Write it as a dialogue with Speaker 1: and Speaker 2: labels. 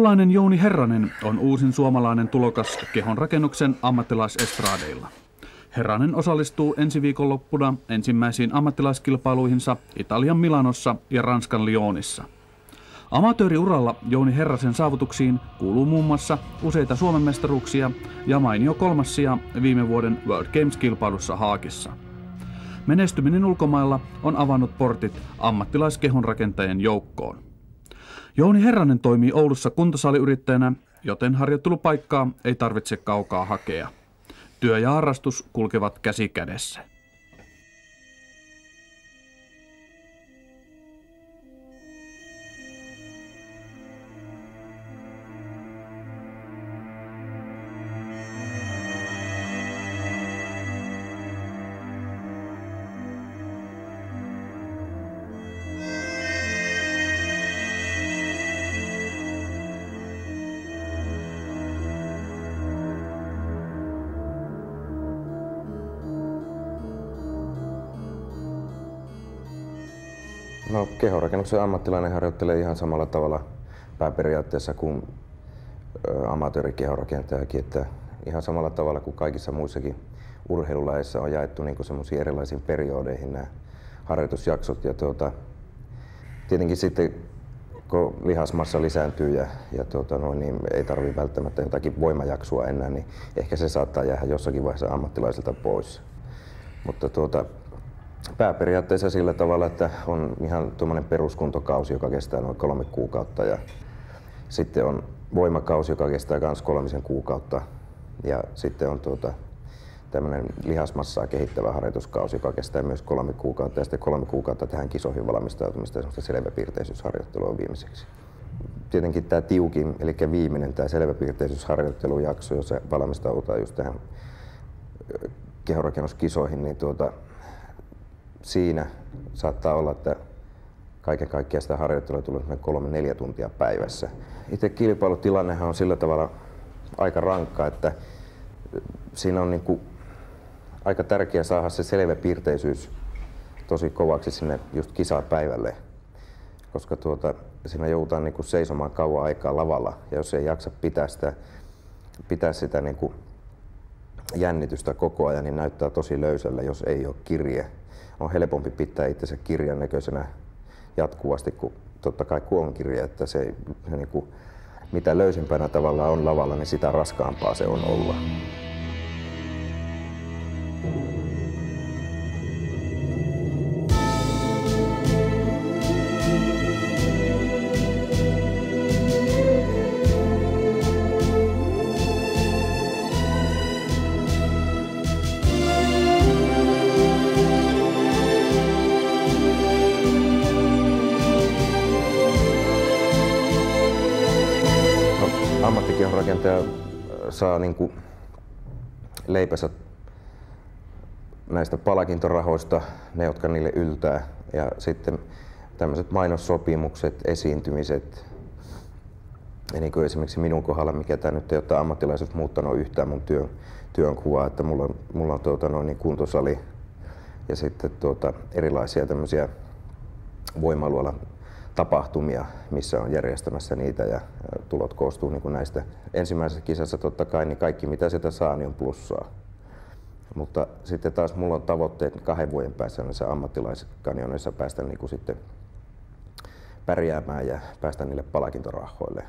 Speaker 1: Oululainen Jouni Herranen on uusin suomalainen tulokas kehon rakennuksen ammattilaisestraadeilla. Herranen osallistuu ensi viikonloppuna ensimmäisiin ammattilaiskilpailuihinsa Italian Milanossa ja Ranskan Lyonissa. Amatööriuralla Jouni Herrasen saavutuksiin kuuluu muun muassa useita Suomen mestaruuksia ja mainio kolmas sija viime vuoden World Games-kilpailussa Haakissa. Menestyminen ulkomailla on avannut portit ammattilaiskehon rakentajien joukkoon. Jouni Herranen toimii Oulussa kuntosaliyrittäjänä, joten harjoittelupaikkaa ei tarvitse kaukaa hakea. Työ ja harrastus kulkevat käsi kädessä.
Speaker 2: No kehorakennuksen ammattilainen harjoittelee ihan samalla tavalla pääperiaatteessa kuin amatöörikehorakentajakin, että ihan samalla tavalla kuin kaikissa muissakin urheilulajeissa on jaettu niin semmoisiin erilaisiin periodeihin nämä harjoitusjaksot. Ja tuota, tietenkin sitten kun lihasmassa lisääntyy ja, ja tuota, noin, niin ei tarvitse välttämättä jotakin voimajaksua enää, niin ehkä se saattaa jäädä jossakin vaiheessa ammattilaisilta pois. Mutta tuota, pääperiaatteessa sillä tavalla, että on ihan tuommoinen peruskuntokausi, joka kestää noin kolme kuukautta ja sitten on voimakausi, joka kestää myös kolmisen kuukautta ja sitten on tuota, tämmöinen lihasmassaa kehittävä harjoituskausi, joka kestää myös kolme kuukautta ja sitten kolme kuukautta tähän kisoihin valmistautumista ja semmoista selväpiirteisyysharjoittelua viimeiseksi. Tietenkin tämä tiukin, eli viimeinen tämä selväpiirteisyysharjoittelujakso, jossa valmistaudutaan just tähän kehorakennuskisoihin, niin tuota, siinä saattaa olla, että kaiken kaikkiaan sitä harjoittelua tulee kolme neljä tuntia päivässä. Itse kilpailutilannehan on sillä tavalla aika rankka, että siinä on niin kuin aika tärkeää saada se selvä piirteisyys tosi kovaksi sinne just kisapäivälle, koska tuota, siinä joudutaan niin kuin seisomaan kauan aikaa lavalla ja jos ei jaksa pitää sitä, pitää sitä niin kuin jännitystä koko ajan, niin näyttää tosi löysällä, jos ei ole kirje on helpompi pitää itsensä kirjan näköisenä jatkuvasti kuin totta kai kun on kirja, että se, se niin kuin, mitä löysempänä tavalla on lavalla, niin sitä raskaampaa se on olla. Ammattikehonrakentaja äh, saa niin kuin leipänsä näistä palkintorahoista, ne jotka niille yltää. Ja sitten tämmöiset mainossopimukset, esiintymiset. Ja niin kuin esimerkiksi minun kohdalla, mikä tämä nyt ei ole ammattilaisuus muuttanut yhtään mun työn, työn kuvaa, että mulla on, mulla on tuota, noin niin kuntosali ja sitten tuota, erilaisia tämmöisiä voimailualan tapahtumia, missä on järjestämässä niitä ja tulot koostuu niin kuin näistä. Ensimmäisessä kisassa totta kai niin kaikki mitä sieltä saa niin on plussaa. Mutta sitten taas mulla on tavoitteet kahden vuoden päässä näissä ammattilaiskanjoneissa päästä niin kuin sitten pärjäämään ja päästä niille palkintorahoille.